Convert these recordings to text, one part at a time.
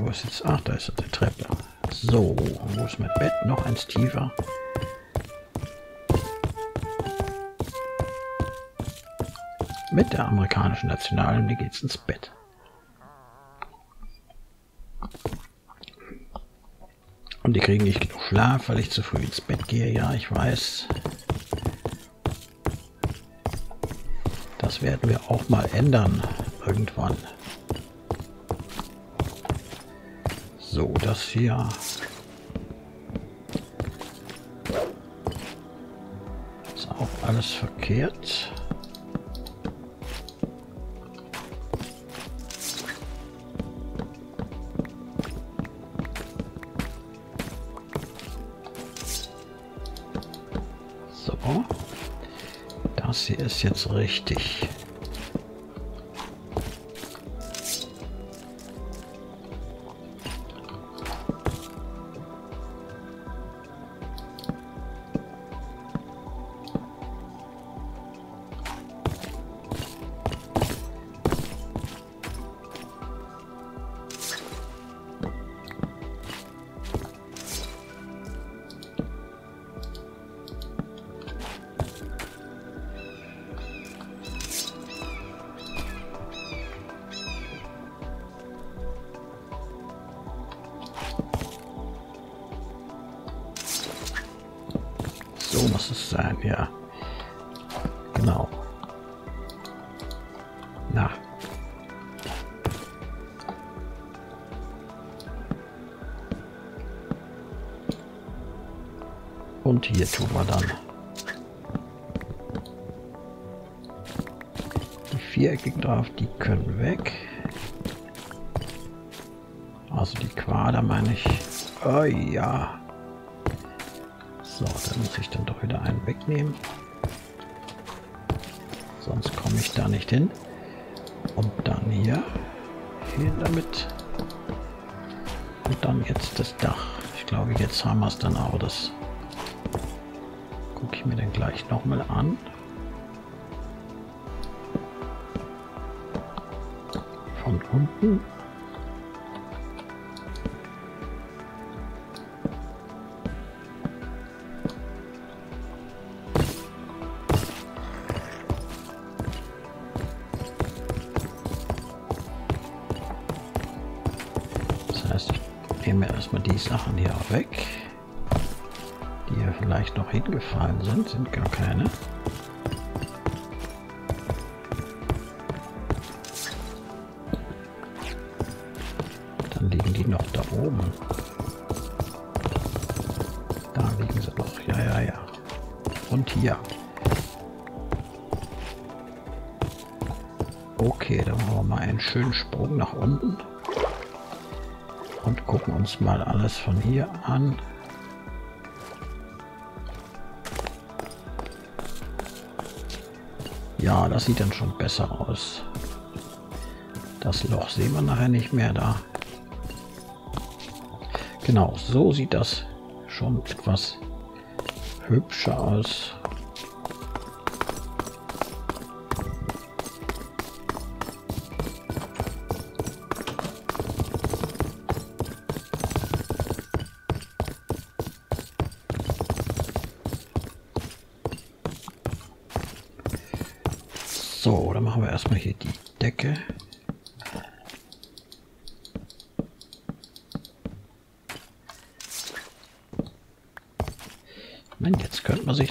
wo ist jetzt? Ach, da ist die Treppe. So, wo ist mein Bett? Noch eins tiefer. Mit der amerikanischen Nationalen, geht's ins Bett. Und die kriegen nicht genug Schlaf, weil ich zu früh ins Bett gehe. Ja, ich weiß. Das werden wir auch mal ändern. Irgendwann. So, das hier. Ist auch alles verkehrt. So. Das hier ist jetzt richtig. Es sein, ja. Genau. Na. Und hier tun wir dann die viereckigen drauf, die können weg. Also die Quader meine ich. Oh ja. So, dann muss ich dann doch wieder einen wegnehmen. Sonst komme ich da nicht hin. Und dann hier hin damit. Und dann jetzt das Dach. Ich glaube, jetzt haben wir es dann auch. Das gucke ich mir dann gleich nochmal an. Von unten. Heißt, ich nehme erstmal die Sachen hier weg, die hier vielleicht noch hingefallen sind, sind gar keine. Dann liegen die noch da oben. Da liegen sie noch. Ja, ja, ja. Und hier. Okay, dann machen wir mal einen schönen Sprung nach unten und gucken uns mal alles von hier an. Ja, das sieht dann schon besser aus. Das Loch sehen wir nachher nicht mehr da. Genau, so sieht das schon etwas hübscher aus.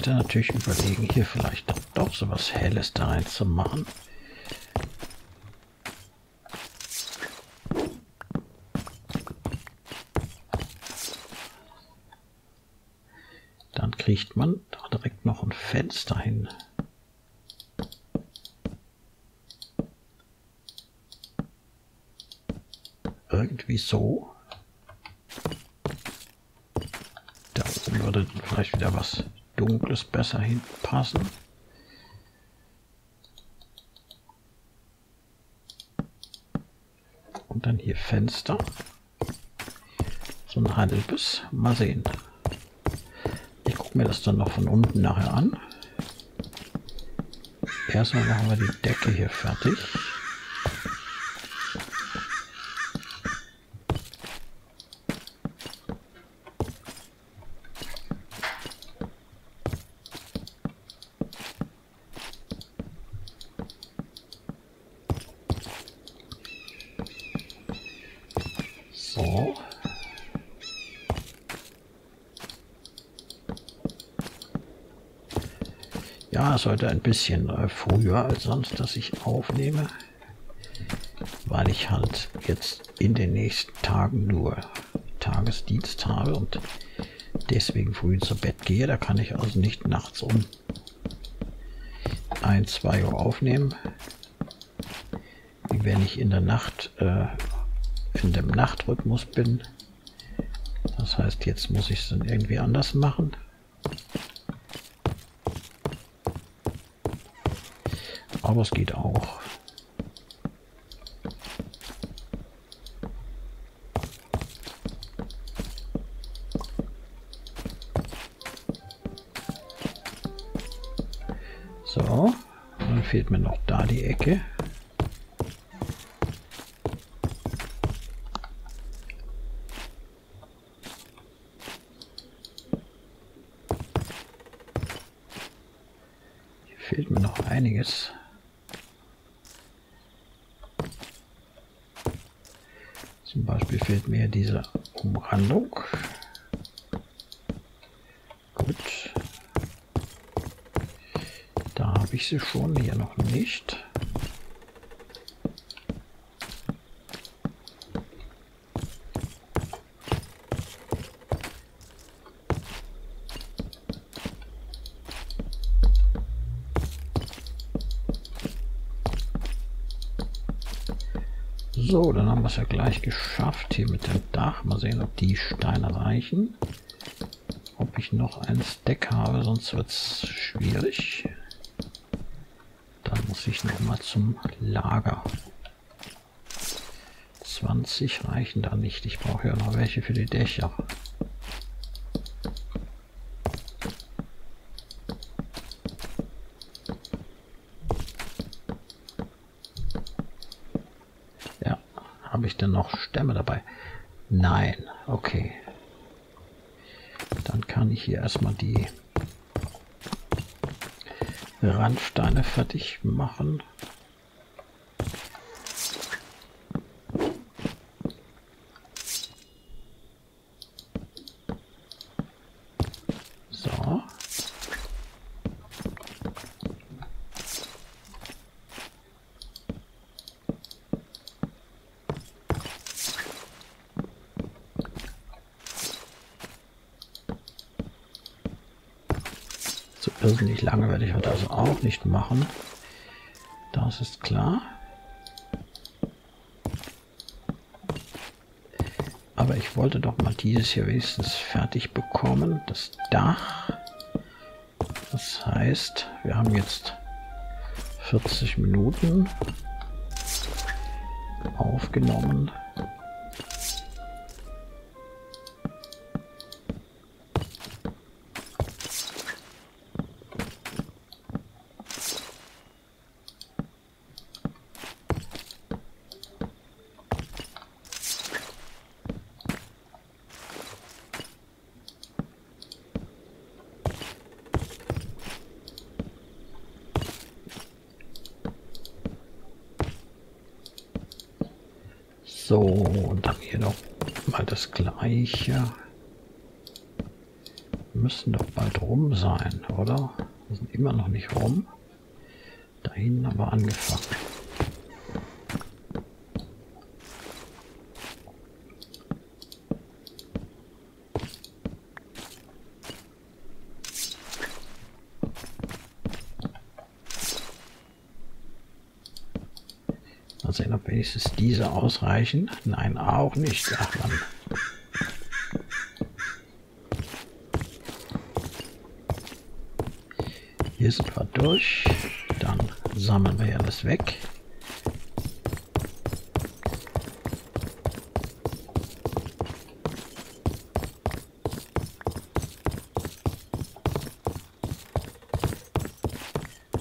Jetzt könnte man sich da natürlich überlegen, hier vielleicht doch so was Helles da rein zu machen. Dann kriegt man da direkt noch ein Fenster hin. Irgendwie so. Da oben würde vielleicht wieder was Dunkles besser hinpassen. Und dann hier Fenster. So ein halbes. Mal sehen. Ich gucke mir das dann noch von unten nachher an. Erstmal machen wir die Decke hier fertig. So. Ja, es heute ein bisschen äh, früher als sonst, dass ich aufnehme, weil ich halt jetzt in den nächsten Tagen nur Tagesdienst habe und deswegen früh zu Bett gehe. Da kann ich also nicht nachts um 1, 2 Uhr aufnehmen. Wenn ich in der Nacht äh, in dem Nachtrhythmus bin. Das heißt, jetzt muss ich es dann irgendwie anders machen. Aber es geht auch. So, dann fehlt mir noch da die Ecke. Hier fehlt mir noch einiges. Fehlt mir diese Umrandung. ich sie schon, hier noch nicht. So, dann haben wir es ja gleich geschafft hier mit dem Dach. Mal sehen, ob die Steine reichen. Ob ich noch ein Stack habe, sonst wird es schwierig muss ich noch mal zum Lager. 20 reichen da nicht. Ich brauche ja noch welche für die Dächer. Ja, habe ich denn noch Stämme dabei? Nein, okay. Dann kann ich hier erstmal die Randsteine fertig machen. So. Irrsinnig lange werde ich heute also auch nicht machen. Das ist klar. Aber ich wollte doch mal dieses hier wenigstens fertig bekommen. Das Dach. Das heißt, wir haben jetzt 40 Minuten aufgenommen. So, und dann hier noch mal das gleiche. Wir müssen doch bald rum sein, oder? Wir sind immer noch nicht rum. Da hinten haben wir angefangen. Ob wenigstens diese ausreichen. Nein, auch nicht. Ach man. Hier sind wir durch. Dann sammeln wir alles weg.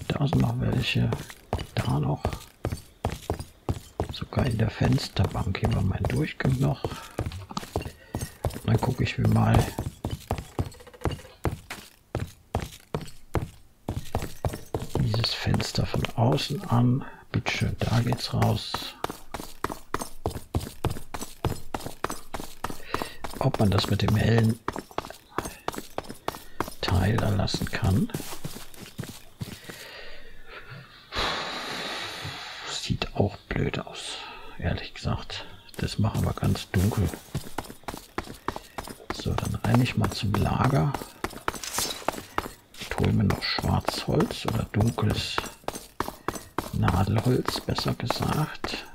Da sind noch welche. Da noch Fensterbank. Hier war mein Durchgang noch. Dann gucke ich mir mal dieses Fenster von außen an. Bitte schön, da geht's raus. ob man das mit dem hellen Teil da lassen kann. Sieht auch blöd aus, ehrlich gesagt. Das machen wir ganz dunkel. So, dann renne ich mal zum Lager. Ich hole mir noch Schwarzholz oder dunkles Nadelholz, besser gesagt.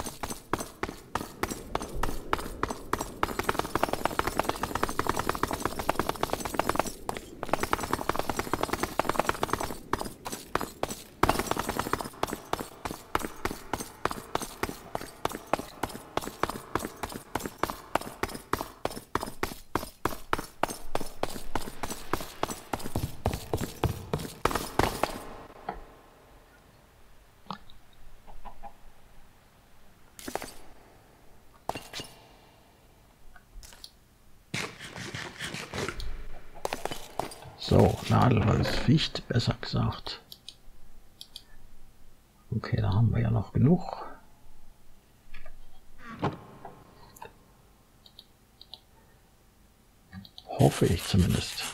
So, Nadelholz, Fichte, besser gesagt. Okay, da haben wir ja noch genug. Hoffe ich zumindest.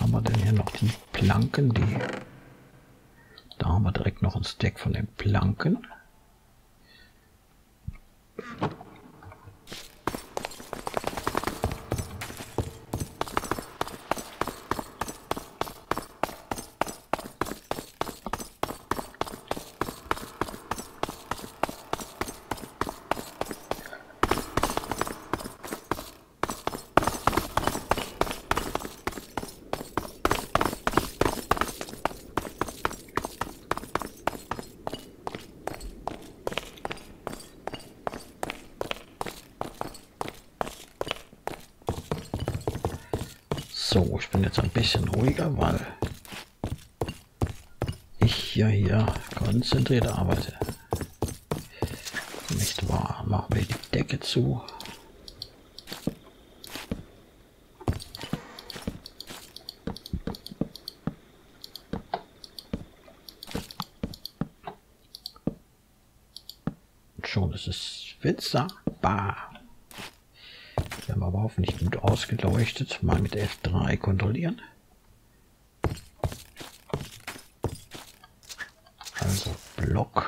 Haben wir denn hier noch die Planken, die... Da haben wir direkt noch ein Stack von den Planken. So, ich bin jetzt ein bisschen ruhiger, weil ich hier, hier konzentriert arbeite. Nicht wahr? Machen wir die Decke zu. Und schon ist es wunderbar aber hoffentlich gut ausgeleuchtet. Mal mit F3 kontrollieren. Also Block.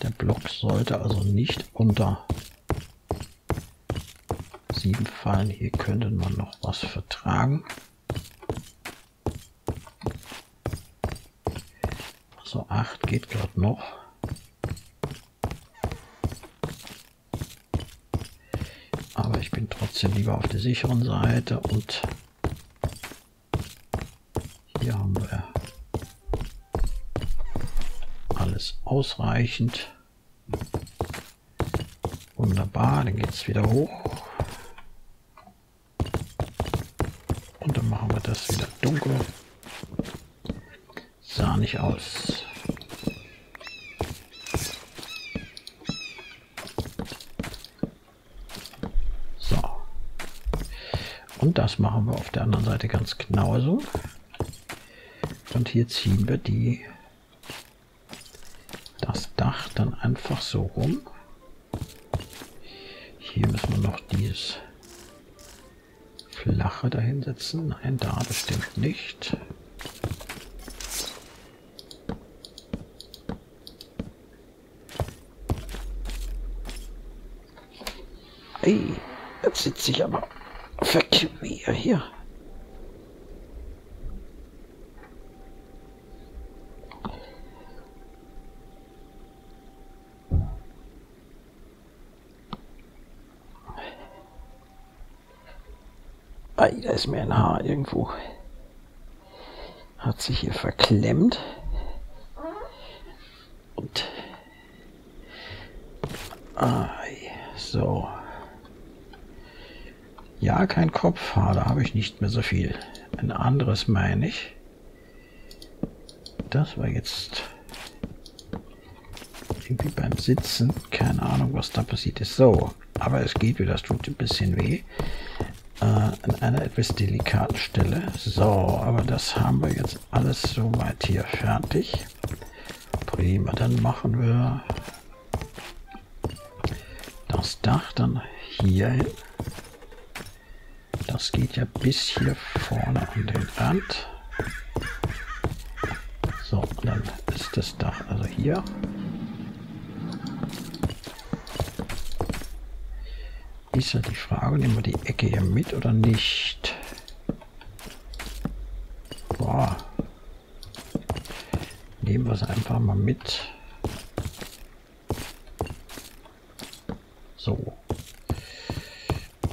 Der Block sollte also nicht unter 7 fallen. Hier könnte man noch was vertragen. So 8 geht gerade noch. trotzdem lieber auf der sicheren Seite und hier haben wir alles ausreichend. Wunderbar, dann geht es wieder hoch. Und dann machen wir das wieder dunkel. Sah nicht aus. Und das machen wir auf der anderen Seite ganz genauso. Und hier ziehen wir die das Dach dann einfach so rum. Hier müssen wir noch dieses flache dahinsetzen. Nein, da bestimmt nicht. Hey, jetzt sitze ich aber verquer hier. Ei, da ist mir ein Haar irgendwo. Hat sich hier verklemmt. Und. Ei, so. Ja, kein Kopfhaar, da habe ich nicht mehr so viel. Ein anderes meine ich. Das war jetzt irgendwie beim Sitzen. Keine Ahnung, was da passiert ist. So, aber es geht wieder. Es tut ein bisschen weh. An einer etwas delikaten Stelle. So, aber das haben wir jetzt alles soweit hier fertig. Prima, dann machen wir das Dach dann hier hin. Das geht ja bis hier vorne an den Rand. So, dann ist das Dach also hier. Ist ja die Frage, nehmen wir die Ecke hier mit oder nicht? Boah. Nehmen wir es einfach mal mit. So.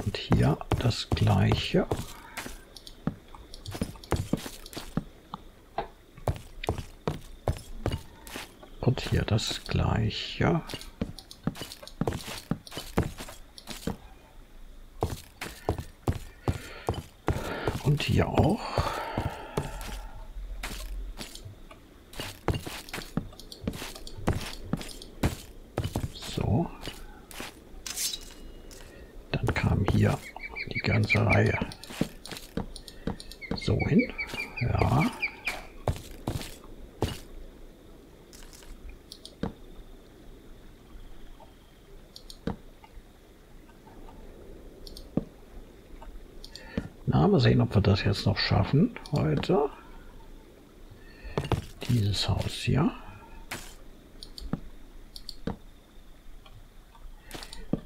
Und hier das gleiche. Und hier das gleiche. Hier auch. So. Dann kam hier die ganze Reihe so hin. Ja. Mal sehen, ob wir das jetzt noch schaffen heute. Dieses Haus hier.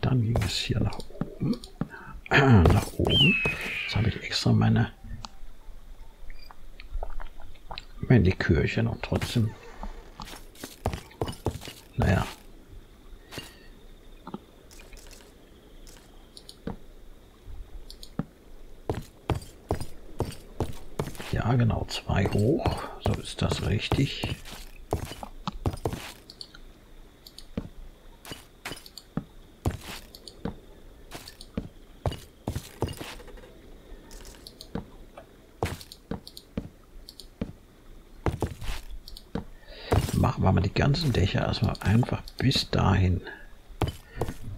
Dann ging es hier nach oben. nach oben. Jetzt habe ich extra meine meine Likörchen und trotzdem. Naja. Ja, genau, zwei hoch. So ist das richtig. machen wir mal die ganzen Dächer erstmal einfach bis dahin.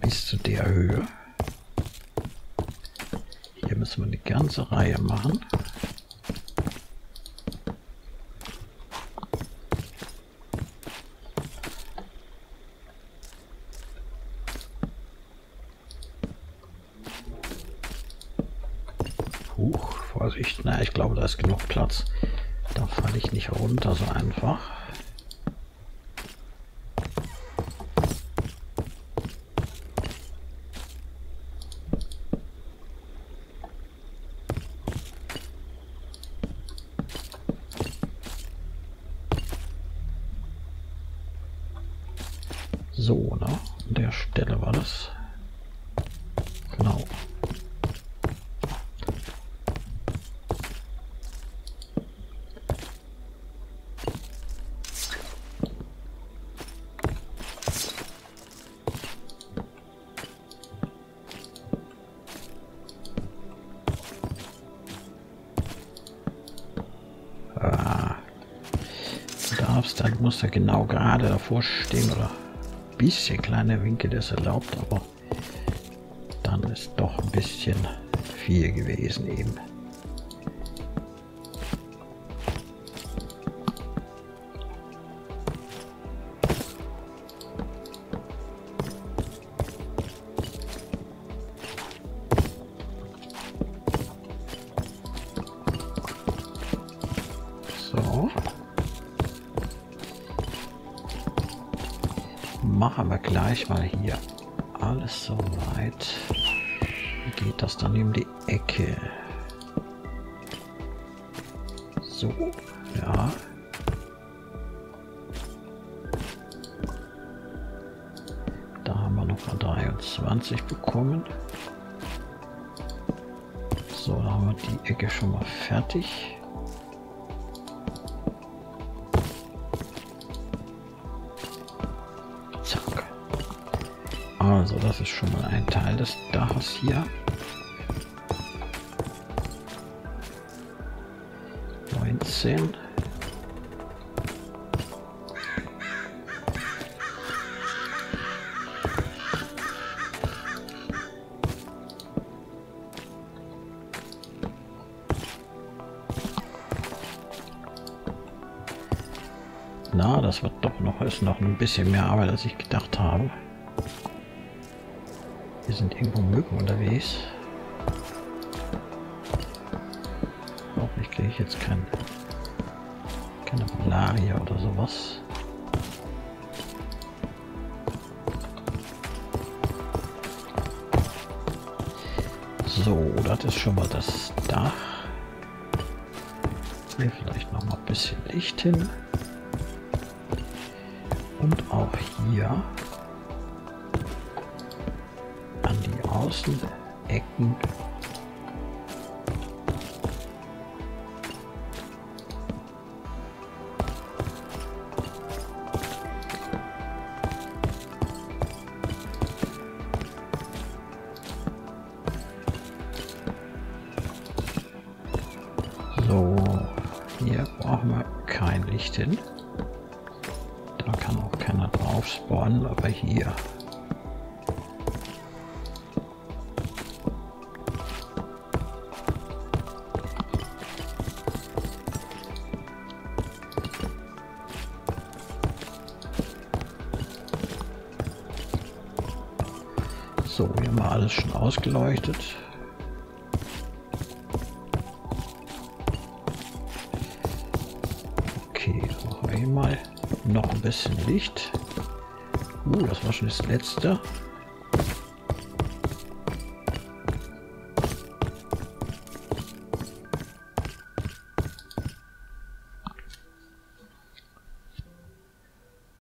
Bis zu der Höhe. Hier müssen wir eine ganze Reihe machen. Huch, Vorsicht. Na, ich glaube, da ist genug Platz. Da falle ich nicht runter so einfach. Muss er genau gerade davor stehen oder bisschen kleiner Winkel ist erlaubt, aber dann ist doch ein bisschen viel gewesen eben. Machen wir gleich mal hier alles so weit. Geht das dann in die Ecke? So, ja. Da haben wir noch mal 23 bekommen. So, da haben wir die Ecke schon mal fertig. Das ist schon mal ein Teil des Daches hier. Neunzehn. Na, das wird doch noch, ist noch ein bisschen mehr Arbeit, als ich gedacht habe. Sind irgendwo Mücken unterwegs. Hoffentlich kriege ich jetzt kein, keine Malaria oder sowas. So, das ist schon mal das Dach. Hier vielleicht noch mal ein bisschen Licht hin. Und auch hier an die alles schon ausgeleuchtet. Okay, machen wir hier mal noch ein bisschen Licht. Uh, das war schon das letzte.